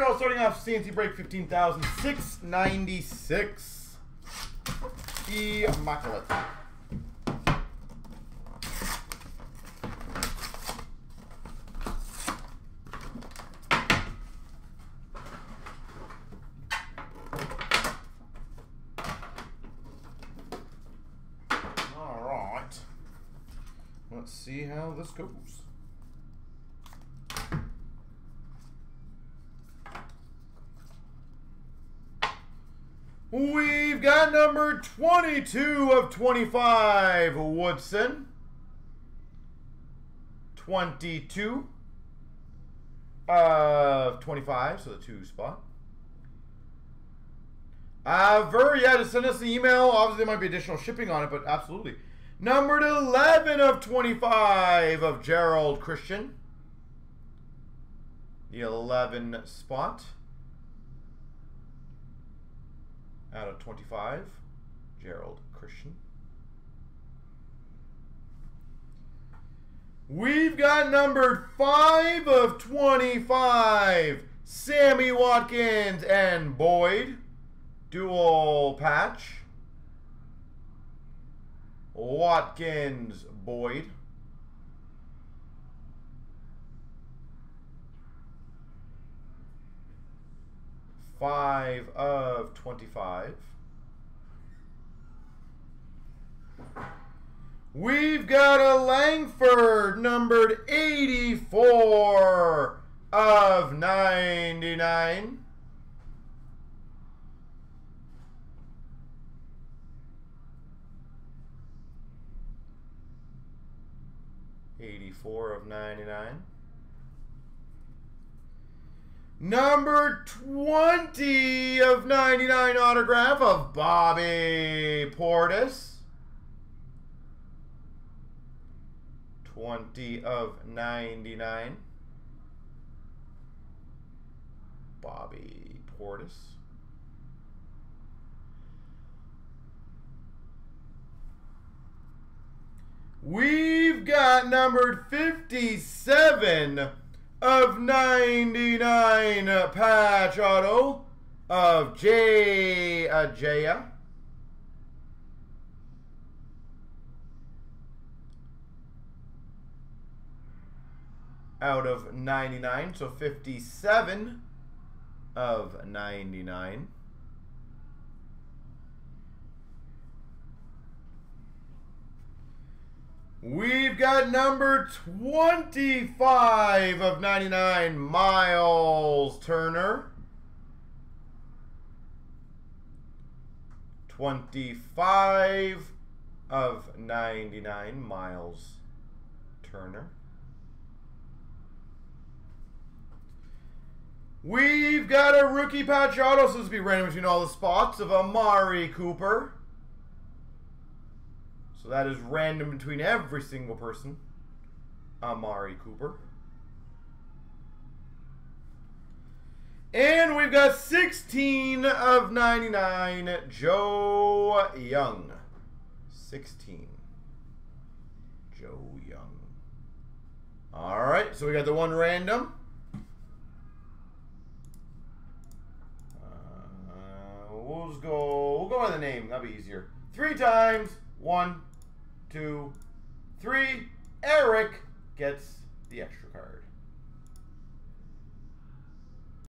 go. Starting off CNC break 15,696. Immaculate. All right. Let's see how this goes. We've got number 22 of 25, Woodson. 22 of 25, so the two spot. Uh, Ver, yeah, to send us an email. Obviously, there might be additional shipping on it, but absolutely. Numbered 11 of 25 of Gerald Christian. The 11 spot. Out of 25, Gerald Christian. We've got numbered 5 of 25, Sammy Watkins and Boyd. Dual patch. Watkins, Boyd. Five of 25. We've got a Langford numbered 84 of 99. Eighty-four of ninety-nine. Number 20 of 99 autograph of Bobby Portis. 20 of 99. Bobby Portis. We've got numbered 57 of 99 uh, patch auto of Jay Ajayi. Uh, Out of 99, so 57 of 99. We've got number 25 of 99, Myles Turner. 25 of 99, Myles Turner. We've got a rookie patch auto, so this will be random between all the spots of Amari Cooper. That is random between every single person. Amari Cooper. And we've got 16 of 99, Joe Young. 16. Joe Young. All right, so we got the one random. Uh, we'll just go, we'll go by the name. That'll be easier. Three times. One, two, three. Eric gets the extra card.